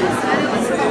Evet.